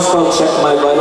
song's called Check My wife.